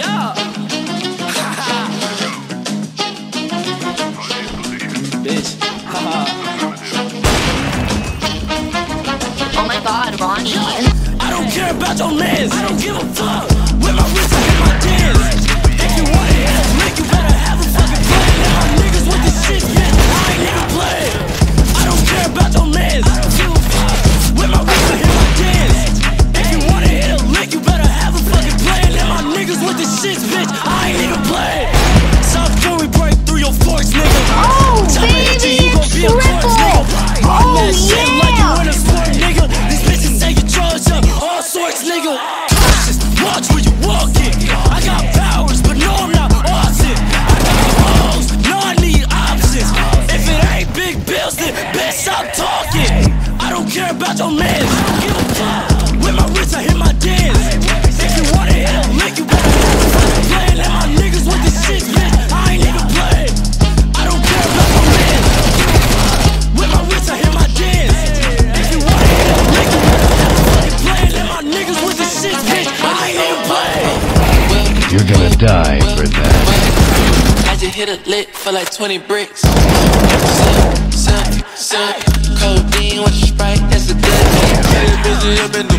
Yeah. Bitch. Oh my god, Ronny. I don't care about your mans. I don't give a fuck. Don't care about your mans. I don't give a fuck. With my wrist, I hit my dance. If you want it, it'll make you better. Fucking playing, and my niggas with this shit, bitch. I ain't even playing. I don't care about your mans. With my wrist, I hit my dance. If you want it, it'll make you better. Fucking playing, and my niggas with this shit, bitch. I ain't even playing. You're gonna die for that. I just hit a lick for like 20 bricks. That's a